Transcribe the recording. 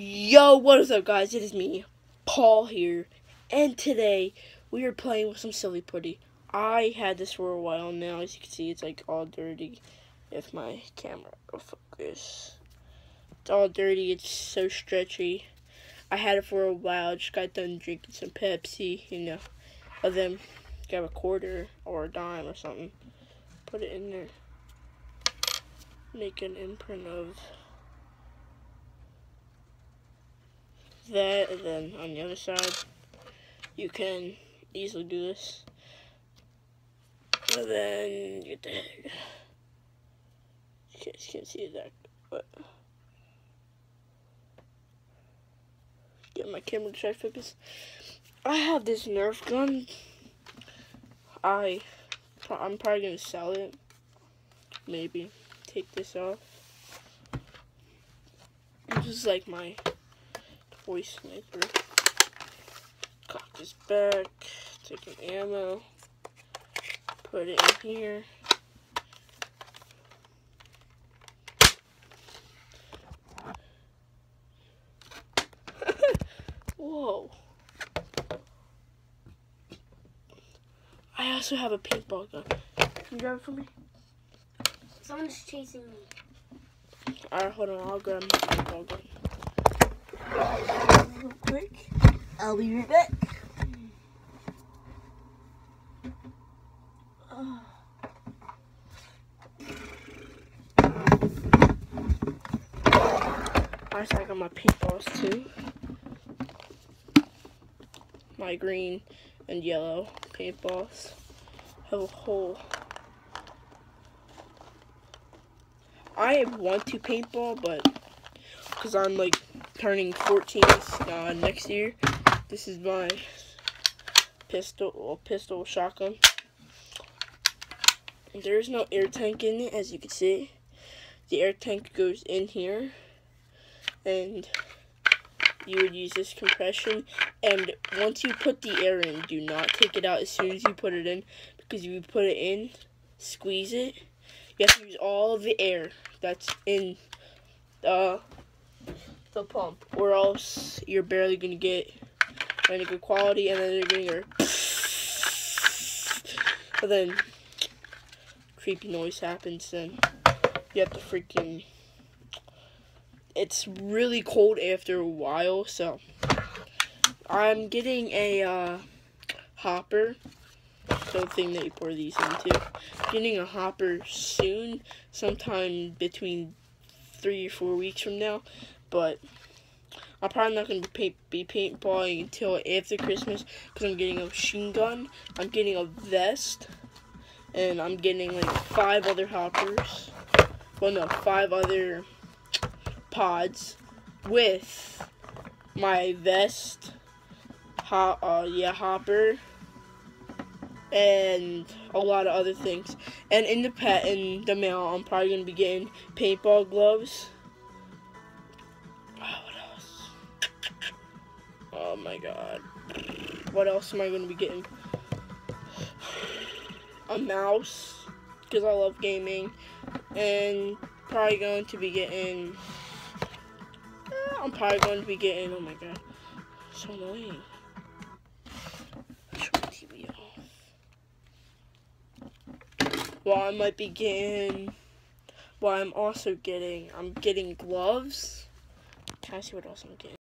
Yo, what is up guys? It is me, Paul here, and today we are playing with some silly putty. I had this for a while now, as you can see it's like all dirty. If my camera will focus. It's all dirty, it's so stretchy. I had it for a while, just got done drinking some Pepsi, you know. And then grab a quarter or a dime or something. Put it in there. Make an imprint of that, and then on the other side, you can easily do this. And then the head. You guys can't see that, but get my camera to try to focus. I have this Nerf gun. I, I'm probably gonna sell it. Maybe take this off. This is like my toy sniper. Cock this back, take an ammo, put it in here. Whoa. I also have a paintball gun. Can you grab it for me? Someone's chasing me. Alright, hold on, I'll grab my paintball gun. Real quick. I'll be right back. I got my paintballs too. My green and yellow paintballs have a hole. I want to paintball, but because I'm like turning 14 uh, next year, this is my pistol, well, pistol shotgun. There is no air tank in it, as you can see. The air tank goes in here, and you would use this compression. And once you put the air in, do not take it out as soon as you put it in, because if you put it in, squeeze it, you have to use all of the air that's in the the pump, or else you're barely gonna get any good quality, and then you're gonna hear, and then creepy noise happens. Then you have to freaking. It's really cold after a while, so I'm getting a uh, hopper the thing that you pour these into. Getting a hopper soon, sometime between three or four weeks from now, but I'm probably not going to be, paintballing until after Christmas because I'm getting a machine gun, I'm getting a vest, and I'm getting like five other hoppers. Well, no, five other pods with my vest, ho uh, yeah, hopper, and a lot of other things. And in the pet in the mail, I'm probably gonna be getting paintball gloves. My god. What else am I gonna be getting? A mouse, because I love gaming, and probably going to be getting. Uh, I'm probably going to be getting. Oh my god, so annoying. Turn the TV off. Well, I might be getting, well, I'm also getting, I'm getting gloves. Can I see what else I'm getting?